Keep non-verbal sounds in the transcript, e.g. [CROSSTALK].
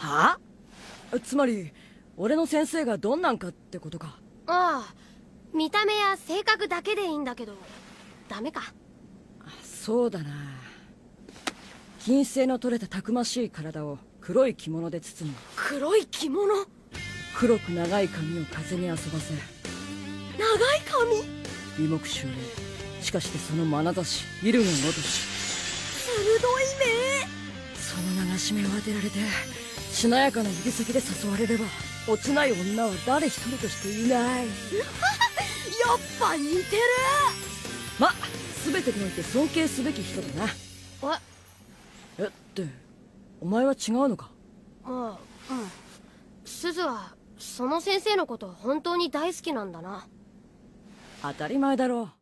は？あつまり俺の先生がどんなんかってことか。ああ見た目や性格だけでいいんだけど。ダメか。そうだな。金星の取れたたくましい体を黒い着物で包み黒い着物？長い黒く長い髪を風に遊ばせ。髪？眉目秀麗しかしてその眼差しイルゴン落とし。鋭いその流し目を当てられてしなやかな指先で誘われれば落ちない女は誰一人としていない。目 [LAUGHS] やっぱ似てる。ま全てにおいて尊敬すべき人だな。ええってお前は違うのか？ああうん。鈴はその先生のこと本当に大好きなんだな。当たり前だろう